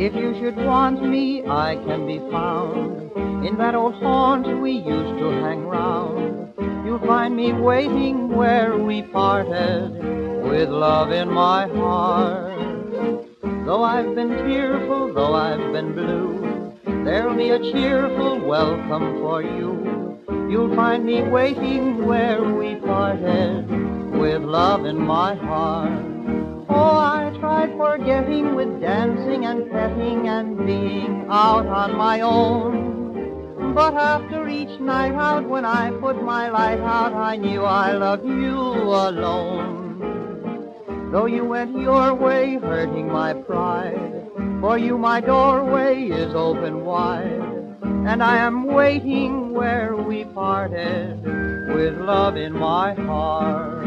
If you should want me, I can be found in that old haunt we used to hang round. You'll find me waiting where we parted with love in my heart. Though I've been tearful, though I've been blue, there'll be a cheerful welcome for you. You'll find me waiting where we parted with love in my heart. Forgetting with dancing and petting and being out on my own. But after each night out, when I put my light out, I knew I loved you alone. Though you went your way, hurting my pride, for you my doorway is open wide, and I am waiting where we parted with love in my heart.